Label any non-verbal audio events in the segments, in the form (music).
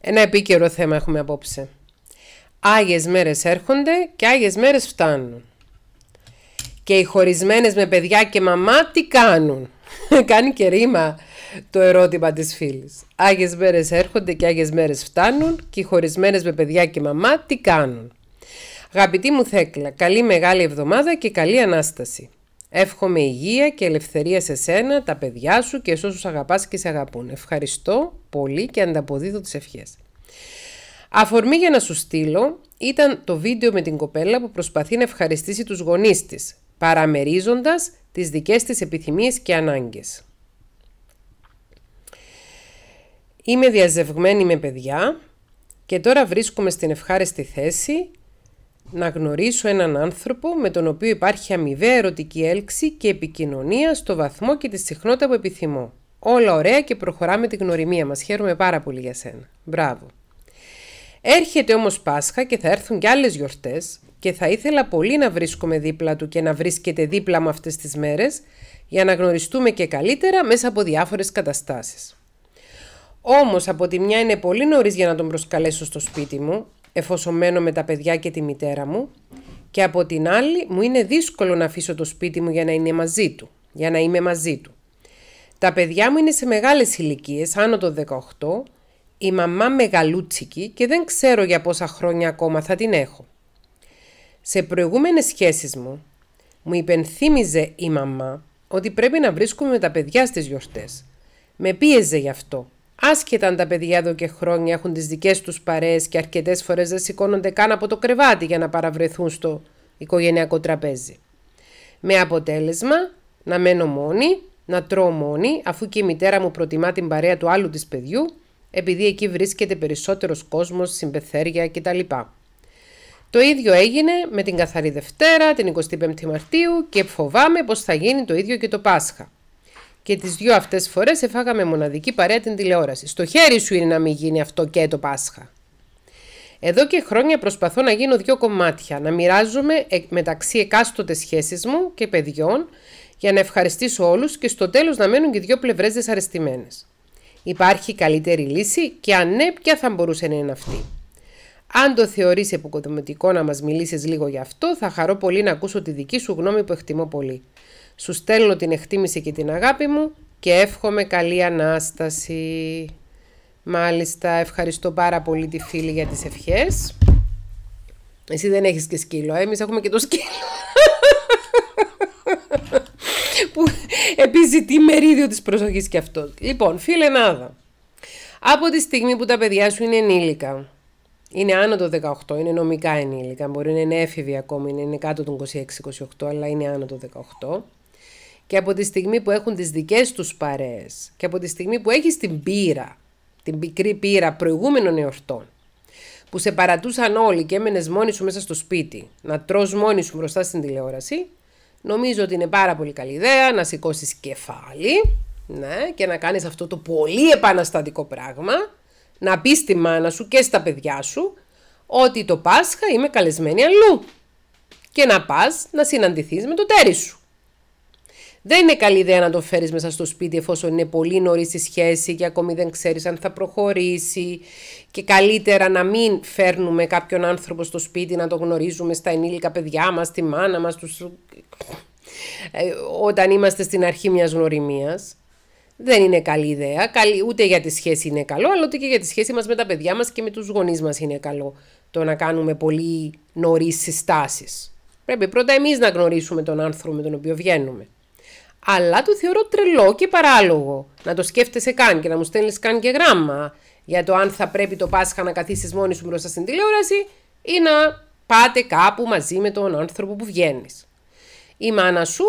Ένα επίκαιρο θέμα έχουμε απόψε. Άγιες μέρες έρχονται και άγιες μέρες φτάνουν. Και οι χωρισμένες με παιδιά και μαμά τι κάνουν; (laughs) Κάνει και ρήμα το ερώτημα της φίλης. Άγιες μέρες έρχονται και άγιες μέρες φτάνουν και οι χωρισμένες με παιδιά και μαμά τι κάνουν; Αγαπητή μου Θέκλα, καλή μεγάλη εβδομάδα και καλή Ανάσταση. Εύχομαι υγεία και ελευθερία σε σένα, τα παιδιά σου και σε όσους αγαπάς και σε αγαπούν. Ευχαριστώ πολύ και ανταποδίδω τις ευχές. Αφορμή για να σου στείλω ήταν το βίντεο με την κοπέλα που προσπαθεί να ευχαριστήσει τους γονείς της, παραμερίζοντας τις δικές της επιθυμίες και ανάγκες. Είμαι διαζευγμένη με παιδιά και τώρα βρίσκομαι στην ευχάριστη θέση να γνωρίσω έναν άνθρωπο με τον οποίο υπάρχει αμοιβαία ερωτική έλξη και επικοινωνία στο βαθμό και τη συχνότητα που επιθυμώ. Όλα ωραία και προχωράμε την γνωριμία μας. Χαίρομαι πάρα πολύ για σένα. Μπράβο. Έρχεται όμως Πάσχα και θα έρθουν και άλλες γιορτές και θα ήθελα πολύ να βρίσκομαι δίπλα του και να βρίσκεται δίπλα μου αυτές τις μέρες για να γνωριστούμε και καλύτερα μέσα από διάφορες καταστάσεις. Όμως από τη μια είναι πολύ νωρίς για να τον προσκαλέσω στο σπίτι μου εφόσον μένω με τα παιδιά και τη μητέρα μου και από την άλλη μου είναι δύσκολο να αφήσω το σπίτι μου για να είναι μαζί του, για να είμαι μαζί του. Τα παιδιά μου είναι σε μεγάλες ηλικίες, άνω των 18, η μαμά μεγαλούτσικη και δεν ξέρω για πόσα χρόνια ακόμα θα την έχω. Σε προηγούμενες σχέσεις μου, μου υπενθύμιζε η μαμά ότι πρέπει να βρίσκουμε με τα παιδιά στις γιορτές. Με πίεζε γι' αυτό Άσχετα αν τα παιδιά εδώ και χρόνια έχουν τις δικές τους παρέες και αρκετές φορές δεν σηκώνονται καν από το κρεβάτι για να παραβρεθούν στο οικογενειακό τραπέζι. Με αποτέλεσμα να μένω μόνη, να τρώω μόνη, αφού και η μητέρα μου προτιμά την παρέα του άλλου της παιδιού, επειδή εκεί βρίσκεται περισσότερος κόσμος, συμπεθέρια κτλ. Το ίδιο έγινε με την Καθαρή Δευτέρα, την 25η Μαρτίου και φοβάμαι πως θα γίνει το ίδιο και το Πάσχα και τις δυο αυτές φορές εφάγαμε μοναδική παρέα την τηλεόραση. Στο χέρι σου είναι να μην γίνει αυτό και το Πάσχα. Εδώ και χρόνια προσπαθώ να γίνω δύο κομμάτια, να μοιράζομαι μεταξύ εκάστοτε σχέσεις μου και παιδιών για να ευχαριστήσω όλους και στο τέλος να μένουν και δύο πλευρές δεσαρεστημένες. Υπάρχει καλύτερη λύση και αν ναι, ποια θα μπορούσε να είναι αυτή. Αν το θεωρείς επικοδομητικό να μας μιλήσεις λίγο γι' αυτό, θα χαρώ πολύ να ακούσω τη δική σου γνώμη που εκτιμώ πολύ. Σου στέλνω την εκτίμηση και την αγάπη μου και εύχομαι καλή Ανάσταση. Μάλιστα, ευχαριστώ πάρα πολύ τη φίλη για τις ευχές. Εσύ δεν έχεις και σκύλο, ε; εμείς έχουμε και το σκύλο. Που επιζητεί μερίδιο της προσοχής και αυτός. Λοιπόν, φίλε Νάδα, από τη στιγμή που τα παιδιά σου είναι ενήλικα, είναι άνω το 18, είναι νομικά ενήλικα, μπορεί να είναι έφηβοι ακόμη, είναι κάτω των 26-28, αλλά είναι άνω το 18, και από τη στιγμή που έχουν τις δικές τους παρέες και από τη στιγμή που έχεις την πύρα, την πικρή πύρα προηγούμενων εορτών, που σε παρατούσαν όλοι και έμενες μόνη σου μέσα στο σπίτι, να τρως μόνη σου μπροστά στην τηλεόραση, νομίζω ότι είναι πάρα πολύ καλή ιδέα να σηκώσεις κεφάλι ναι, και να κάνεις αυτό το πολύ επαναστατικό πράγμα, να πεις στη μάνα σου και στα παιδιά σου ότι το Πάσχα είμαι καλεσμένη αλλού και να πας να συναντηθείς με το τέρι σου. Δεν είναι καλή ιδέα να το φέρεις μέσα στο σπίτι εφόσον είναι πολύ νωρίς η σχέση και ακόμη δεν ξέρεις αν θα προχωρήσει. Και καλύτερα να μην φέρνουμε κάποιον άνθρωπο στο σπίτι να το γνωρίζουμε στα ενήλικα παιδιά μας, τη μάνα μας, τους... Ε, όταν είμαστε στην αρχή μιας γνωριμίας. Δεν είναι καλή ιδέα. Καλή, ούτε για τη σχέση είναι καλό, αλλά ούτε και για τη σχέση μας με τα παιδιά μας και με τους γονείς μας είναι καλό το να κάνουμε πολύ νωρίς συστάσεις. Πρέπει πρώτα εμείς να γνωρίσουμε τον άνθρωπο με τον οποίο βγαίνουμε αλλά το θεωρώ τρελό και παράλογο να το σκέφτεσαι καν και να μου στέλνεις καν και γράμμα για το αν θα πρέπει το Πάσχα να καθίσεις μόνη σου μπροστά στην τηλεόραση ή να πάτε κάπου μαζί με τον άνθρωπο που βγαίνεις. Η μάνα σου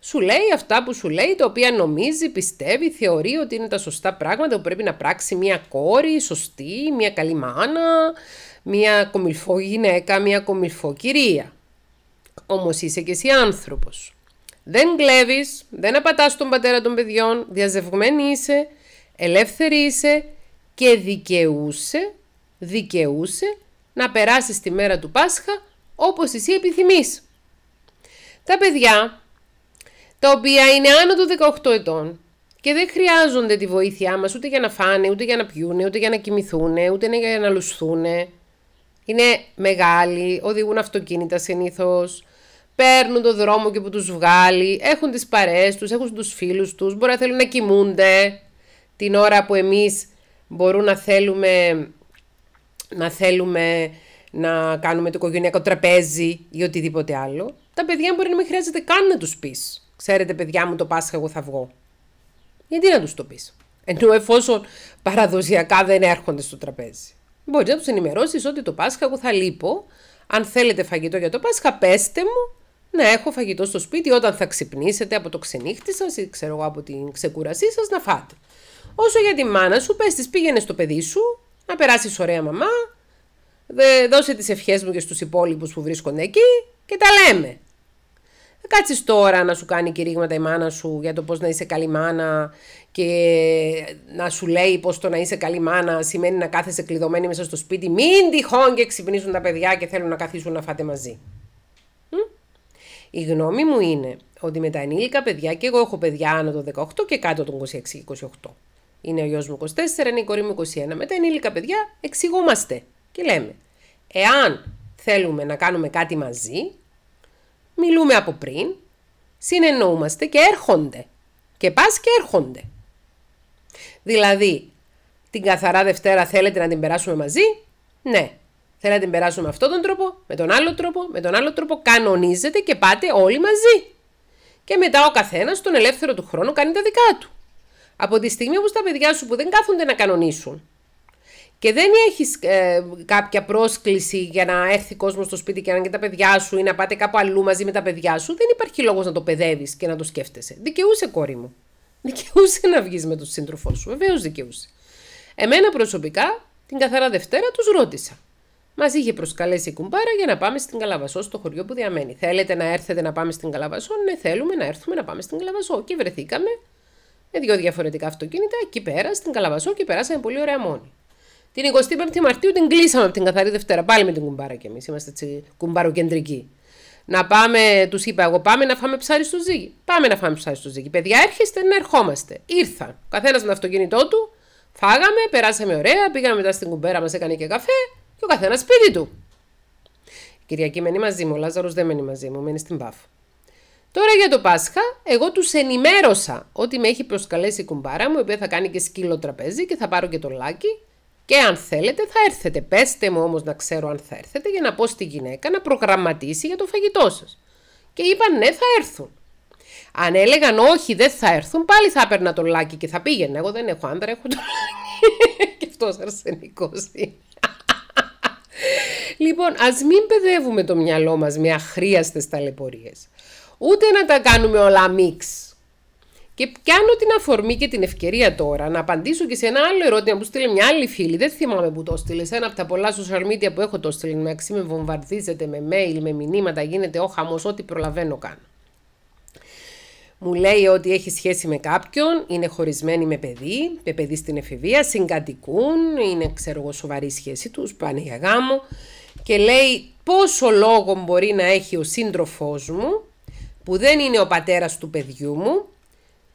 σου λέει αυτά που σου λέει, τα οποία νομίζει, πιστεύει, θεωρεί ότι είναι τα σωστά πράγματα που πρέπει να πράξει μια κόρη σωστή, μια καλή μάνα, μια κομιλφό γυναίκα, μια κομιλφό κυρία. Όμως είσαι και εσύ άνθρωπος. Δεν κλέβεις, δεν απατάς τον πατέρα των παιδιών, διαζευγμένη είσαι, ελεύθερη είσαι και δικαιούσε, δικαιούσε να περάσεις τη μέρα του Πάσχα όπως εσύ επιθυμείς. Τα παιδιά, τα οποία είναι άνω των 18 ετών, και δεν χρειάζονται τη βοήθειά μας ούτε για να φάνε, ούτε για να πιούνε, ούτε για να κοιμηθούν, ούτε για να λουσθούν. Είναι μεγάλοι, οδηγούν αυτοκίνητα συνήθως. Παίρνουν το δρόμο και που τους βγάλει, έχουν τις παρέες τους, έχουν τους φίλους τους, μπορεί να θέλουν να κοιμούνται την ώρα που εμείς μπορούν να θέλουμε να θέλουμε να κάνουμε το οικογενειακό τραπέζι ή οτιδήποτε άλλο. Τα παιδιά μπορεί να μην χρειάζεται καν να τους πεις. Ξέρετε παιδιά μου το Πάσχα εγώ θα βγω. Γιατί να τους το πεις; Ενώ εφόσον παραδοσιακά δεν έρχονται στο τραπέζι. Μπορείς να τους ενημερώσεις ότι το Πάσχα εγώ θα λείπω. Αν θέλετε φαγητό για το Πάσχα πέστε μου να έχω φαγητό στο σπίτι όταν θα ξυπνήσετε από το ξενύχτη σας ή ξέρω εγώ από την ξεκούρασή σας να φάτε. Όσο για τη μάνα σου, πες της πήγαινε στο παιδί σου, να περάσεις ωραία μαμά, δώσε τις ευχές μου και στους υπόλοιπους που βρίσκονται εκεί και τα λέμε. Θα κάτσεις τώρα να σου κάνει κηρύγματα η μάνα σου για το πώς να είσαι καλή μάνα και να σου λέει πώς το να είσαι καλή μάνα σημαίνει να κάθεσαι κλειδωμένη μέσα στο σπίτι μην τυχόν και ξυπνήσουν τα παιδιά και θέλουν να καθίσουν να φάτε μαζί. Η γνώμη μου είναι ότι με τα ενήλικα παιδιά, και εγώ έχω παιδιά άνω των 18 και κάτω των 26-28. Είναι ο γιος μου 24, είναι η κορή μου 21. Με τα ενήλικα παιδιά εξηγούμαστε και λέμε, εάν θέλουμε να κάνουμε κάτι μαζί, μιλούμε από πριν, συνεννοούμαστε και έρχονται. Και πας και έρχονται. Δηλαδή, την καθαρά Δευτέρα θέλετε να την περάσουμε μαζί, ναι. Θέλετε να την περάσουμε με αυτόν τον τρόπο, με τον άλλο τρόπο, με τον άλλο τρόπο, κανονίζετε και πάτε όλοι μαζί. Και μετά ο καθένας τον ελεύθερο του χρόνο κάνει τα δικά του. Από τη στιγμή που τα παιδιά σου που δεν κάθονται να κανονίσουν και δεν έχεις ε, κάποια πρόσκληση για να έρθει κόσμος στο σπίτι και να είναι και τα παιδιά σου ή να πάτε κάπου αλλού μαζί με τα παιδιά σου, δεν υπάρχει λόγος να το παιδεύεις και να το σκέφτεσαι. Δικαιούσε, κόρη μου. Δικαιούσε να βγεις με τον σύντροφός σου. Βεβαίως δικαιούσε. Εμένα προσωπικά την καθαρά Δευτέρα τους ρώτησα. Μας είχε προσκαλέσει η κουμπάρα για να πάμε στην Καλαβασό, στο χωριό που διαμένει. Θέλετε να έρθετε να πάμε στην Καλαβασό, ναι, θέλουμε να έρθουμε να πάμε στην Καλαβασό. Και βρεθήκαμε με δύο διαφορετικά αυτοκίνητα εκεί πέρα, στην Καλαβασό και περάσαμε πολύ ωραία μόνοι. Την 25η Μαρτίου την κλείσαμε από την καθαρή Δευτέρα. Πάλι με την κουμπάρα κι εμείς. Είμαστε έτσι κουμπαροκεντρικοί. Να πάμε, τους είπα εγώ, πάμε να φάμε ψάρι στο ζύγι. Πάμε να φάμε ψάρι στο ζύγι. Παιδιά, έρχεστε να ερχόμαστε. Ήρθαν. Ο καθένας με το αυτοκίνητό του. Φάγαμε, περάσαμε ωραία. Πήγαμε μετά στην κουμπέρα, μας έκανε και καφέ. Και ο καθένας σπίτι του. Η Κυριακή μένει μαζί μου. Ο Λάζαρος δεν μένει μαζί μου. Μένει στην Πάφο. Τώρα για το Πάσχα, εγώ τους ενημέρωσα ότι με έχει προσκαλέσει η κουμπάρα μου, η οποία θα κάνει και σκύλο τραπέζι και θα πάρω και το λάκι. Και αν θέλετε θα έρθετε. Πέστε μου όμως να ξέρω αν θα έρθετε για να πω στη γυναίκα να προγραμματίσει για το φαγητό σας. Και είπαν ναι θα έρθουν. Αν έλεγαν όχι δεν θα έρθουν πάλι θα έπαιρνα το λάκι και θα πήγαινε. Εγώ δεν έχω άντρα, έχω το λάκι. (laughs) και αυτός αρσενικός είναι. Λοιπόν, ας μην παιδεύουμε το μυαλό μας με αχρίαστες ταλαιπωρίες. Ούτε να τα κάνουμε όλα μίξ. Και πιάνω την αφορμή και την ευκαιρία τώρα να απαντήσω και σε ένα άλλο ερώτημα που στείλε μια άλλη φίλη. Δεν θυμάμαι που το στείλε. Ένα από τα πολλά social media που έχω το στείλει. Με με βομβαρδίζετε με mail, με μηνύματα, γίνεται ο χαμός, ό,τι προλαβαίνω κάνω. Μου λέει ότι έχει σχέση με κάποιον, είναι χωρισμένη με παιδί, με παιδί στην εφηβεία, συγκατοικούν, είναι ξέρω εγώ σοβαρή σχέση τους, πάνε για γάμο και λέει πόσο λόγο μπορεί να έχει ο σύντροφός μου που δεν είναι ο πατέρας του παιδιού μου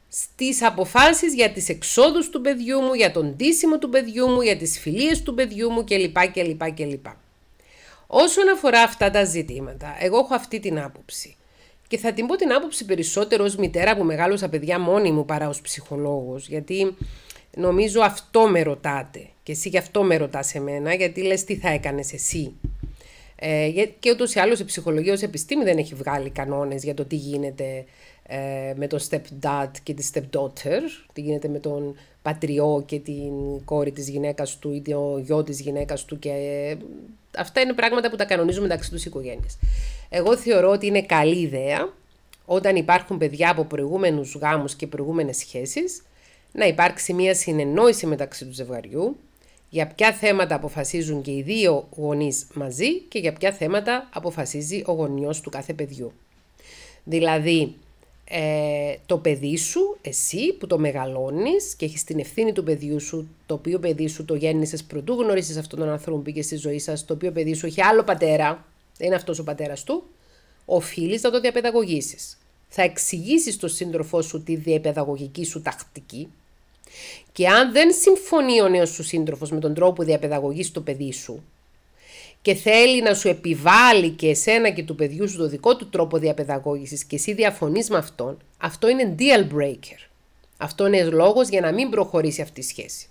στις αποφάσεις για τις εξόδους του παιδιού μου, για τον τίσιμο του παιδιού μου, για τις φιλίες του παιδιού μου κλπ. κλπ, κλπ. Όσον αφορά αυτά τα ζητήματα, εγώ έχω αυτή την άποψη. Και θα την πω την άποψη περισσότερο ως μητέρα που μεγάλωσα παιδιά μόνη μου παρά ως ψυχολόγος, γιατί νομίζω αυτό με ρωτάτε και εσύ γι' αυτό με ρωτάς εμένα, γιατί λες τι θα έκανες εσύ. Ε, και ούτως ή άλλως η ψυχολογία ως επιστήμη δεν έχει βγάλει κανόνες για το τι γίνεται ε, με τον stepdad και τη stepdaughter, τι γίνεται με τον πατριό και την κόρη της γυναίκας του ή το γιο της γυναίκας του και ε, αυτά είναι πράγματα που τα κανονίζουμε μεταξύ τους οικογένειες. Εγώ θεωρώ ότι είναι καλή ιδέα όταν υπάρχουν παιδιά από προηγούμενους γάμους και προηγούμενες σχέσεις να υπάρξει μια συνεννόηση μεταξύ του ζευγαριού για ποια θέματα αποφασίζουν και οι δύο γονείς μαζί και για ποια θέματα αποφασίζει ο γονιός του κάθε παιδιού. Δηλαδή, ε, το παιδί σου, εσύ που το μεγαλώνεις και έχεις την ευθύνη του παιδιού σου, το οποίο παιδί σου το γέννησες πρωτού γνωρίσεις αυτόν τον άνθρωπο που πήγες στη ζωή σας, το οποίο παιδί σου έχει άλλο πατέρα, δεν είναι αυτός ο πατέρας του, οφείλεις να το διαπαιδαγωγήσεις. θα εξηγήσεις στον σύντροφό σου τη διαπαιδαγωγική σου τακτική και αν δεν συμφωνεί ο νέος σου σύντροφος με τον τρόπο διαπαιδαγωγής του παιδί σου και θέλει να σου επιβάλλει και εσένα και του παιδιού σου το δικό του τρόπο διαπαιδαγώγησης και εσύ διαφωνείς με αυτόν, αυτό είναι deal breaker. Αυτό είναι λόγος για να μην προχωρήσει αυτή η σχέση.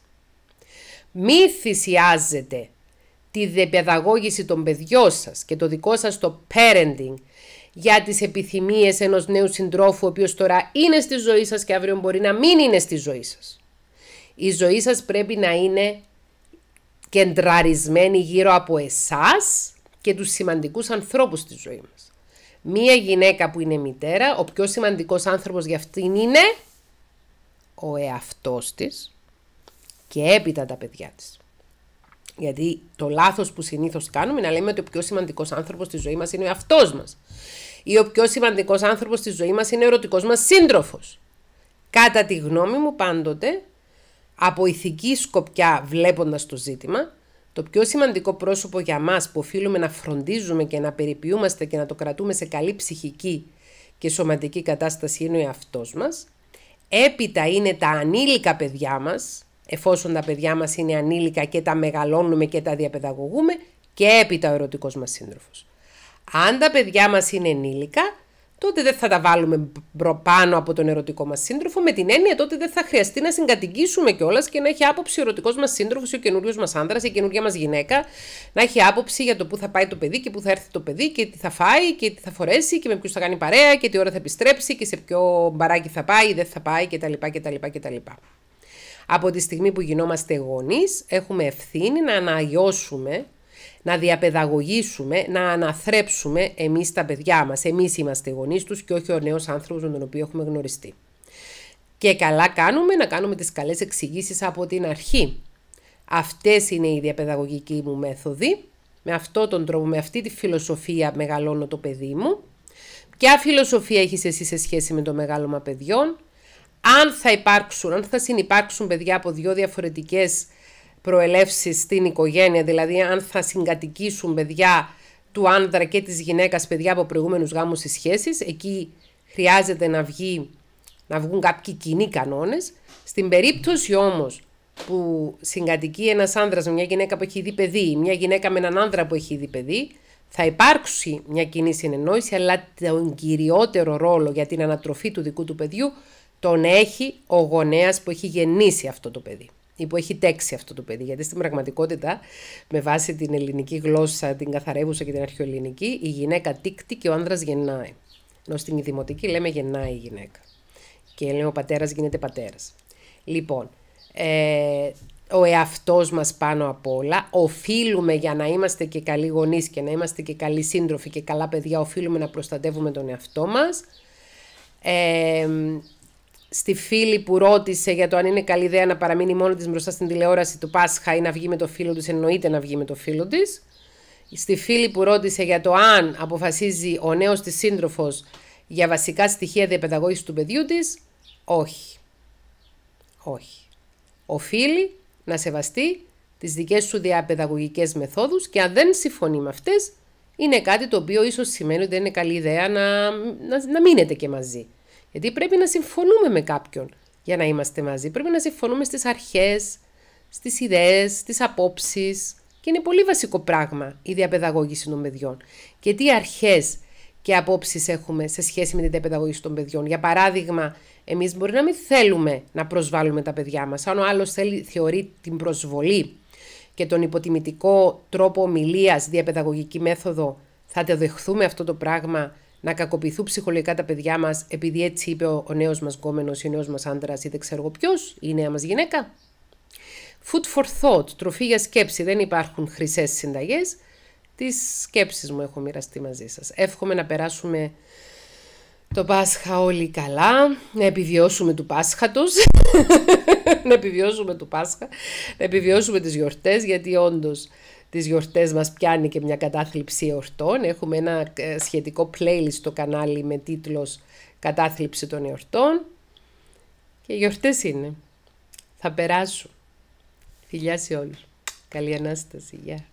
Μη θυσιάζετε τη διαπαιδαγώγηση των παιδιών σας και το δικό σας το parenting για τις επιθυμίες ενός νέου συντρόφου ο οποίος τώρα είναι στη ζωή σας και αύριο μπορεί να μην είναι στη ζωή σας. Η ζωή σας πρέπει να είναι κεντραρισμένη γύρω από εσάς και τους σημαντικούς ανθρώπους στη ζωή μας. Μία γυναίκα που είναι μητέρα, ο πιο σημαντικός άνθρωπος για αυτήν είναι ο εαυτός της και έπειτα τα παιδιά της. Γιατί το λάθος που συνήθως κάνουμε είναι να λέμε ότι ο πιο σημαντικός άνθρωπος στη ζωή μας είναι ο εαυτός μας. Ή ο πιο σημαντικός άνθρωπος στη ζωή μας είναι ο ερωτικός μας σύντροφος. Κατά τη γνώμη μου πάντοτε, από ηθική σκοπιά βλέποντας το ζήτημα, το πιο σημαντικό πρόσωπο για μας που οφείλουμε να φροντίζουμε και να περιποιούμαστε και να το κρατούμε σε καλή ψυχική και σωματική κατάσταση είναι ο εαυτός μας. Έπειτα είναι τα ανήλικα παιδιά μας, εφόσον τα παιδιά μας είναι ανήλικα και τα μεγαλώνουμε και τα διαπαιδαγωγούμε και έπειτα ο ερωτικός μας σύντροφος. Αν τα παιδιά μας είναι ενήλικα, τότε δεν θα τα βάλουμε πάνω από τον ερωτικό μας σύντροφο, με την έννοια τότε δεν θα χρειαστεί να συγκατοικήσουμε κιόλας και να έχει άποψη ο ερωτικός μας σύντροφος ή ο καινούριος μας άνδρας ή η καινούργια μας γυναίκα, να έχει άποψη για το πού θα πάει το παιδί και πού θα έρθει το παιδί και τι θα φάει και τι θα φορέσει και με ποιους θα κάνει παρέα και τι ώρα θα επιστρέψει και σε ποιο μπαράκι θα πάει ή δεν θα πάει κτλ. κτλ, κτλ. Από τη στιγμή που γινόμαστε γονείς, έχουμε ευθύνη να αναγιώσουμε να διαπαιδαγωγήσουμε, να αναθρέψουμε εμείς τα παιδιά μας. Εμείς είμαστε οι γονείς τους και όχι ο νέος άνθρωπος με τον οποίο έχουμε γνωριστεί. Και καλά κάνουμε να κάνουμε τις καλές εξηγήσεις από την αρχή. Αυτές είναι οι διαπαιδαγωγικοί μου μέθοδοι. Με αυτόν τον τρόπο, με αυτή τη φιλοσοφία μεγαλώνω το παιδί μου. Ποια φιλοσοφία έχεις εσύ σε σχέση με το μεγάλωμα παιδιών; Αν θα υπάρξουν, αν θα συνυπάρξουν παιδιά από δύο διαφορετικές προελεύσεις στην οικογένεια, δηλαδή αν θα συγκατοικήσουν παιδιά του άνδρα και της γυναίκας παιδιά από προηγούμενους γάμους ή σχέσεις, εκεί χρειάζεται να, βγει, να βγουν κάποιοι κοινοί κανόνες. Στην περίπτωση όμως που συγκατοικεί ένας άνδρας με μια γυναίκα που έχει δει παιδί, μια γυναίκα με έναν άνδρα που έχει δει παιδί, θα υπάρξει μια κοινή συνεννόηση, αλλά τον κυριότερο ρόλο για την ανατροφή του δικού του παιδιού τον έχει ο γονέας που έχει γεννήσει αυτό το παιδί ή που έχει τέξει αυτό το παιδί. Γιατί στην πραγματικότητα, με βάση την ελληνική γλώσσα, την καθαρεύουσα και την αρχαιοελληνική, η γυναίκα τίκτη και ο άνδρας γεννάει. Ενώ στην δημοτική λέμε γεννάει η γυναίκα. Και λέμε ο πατέρας γίνεται πατέρας. Λοιπόν, ε, ο εαυτός μας πάνω απ' όλα, οφείλουμε για να είμαστε και καλοί γονείς και να είμαστε και καλοί σύντροφοι και καλά παιδιά, οφείλουμε να προστατεύουμε τον εαυτό μας. Ε, στη φίλη που ρώτησε για το αν είναι καλή ιδέα να παραμείνει μόνη της μπροστά στην τηλεόραση του Πάσχα ή να βγει με το φίλο της, εννοείται να βγει με το φίλο της. Στη φίλη που ρώτησε για το αν αποφασίζει ο νέος της σύντροφος για βασικά στοιχεία διαπαιδαγώγησης του παιδιού της, όχι. Όχι. Οφείλει να σεβαστεί τις δικές σου διαπαιδαγωγικές μεθόδους και αν δεν συμφωνεί με αυτές, είναι κάτι το οποίο ίσως σημαίνει ότι δεν είναι καλή ιδέα να, να, να μείνετε και μαζί. Γιατί πρέπει να συμφωνούμε με κάποιον για να είμαστε μαζί. Πρέπει να συμφωνούμε στις αρχές, στις ιδέες, στις απόψεις. Και είναι πολύ βασικό πράγμα η διαπαιδαγώγηση των παιδιών. Και τι αρχές και απόψεις έχουμε σε σχέση με την διαπαιδαγώγηση των παιδιών. Για παράδειγμα, εμείς μπορεί να μην θέλουμε να προσβάλλουμε τα παιδιά μας. Αν ο άλλος θέλει, θεωρεί την προσβολή και τον υποτιμητικό τρόπο ομιλίας, διαπαιδαγωγική μέθοδο, θα το δεχθούμε αυτό το πράγμα να κακοποιηθούν ψυχολογικά τα παιδιά μας επειδή έτσι είπε ο, ο νέος μας γκόμενος ή ο νέος μας άντρας ή δεν ξέρω εγώ ποιος, ή η νέα μας γυναίκα. Food for thought, τροφή για σκέψη. Δεν υπάρχουν χρυσές συνταγές. Τις σκέψεις μου έχω μοιραστεί μαζί σας. Εύχομαι να περάσουμε το Πάσχα όλοι καλά, να επιβιώσουμε του Πάσχατος, (laughs) να επιβιώσουμε του Πάσχα, να επιβιώσουμε τις γιορτές, γιατί όντως τις γιορτές μας πιάνει και μια κατάθλιψη εορτών. Έχουμε ένα ε, σχετικό playlist στο κανάλι με τίτλος «Κατάθλιψη των εορτών». Και γιορτές είναι. Θα περάσουν. Φιλιά σε όλους. Καλή Ανάσταση. Γεια.